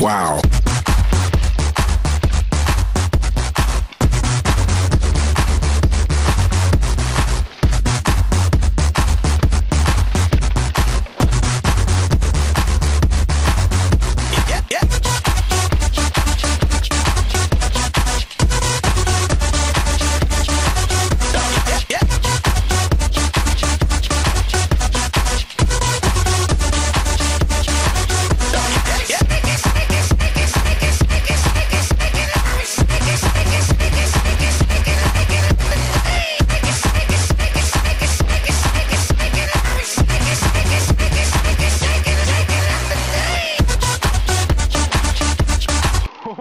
Wow.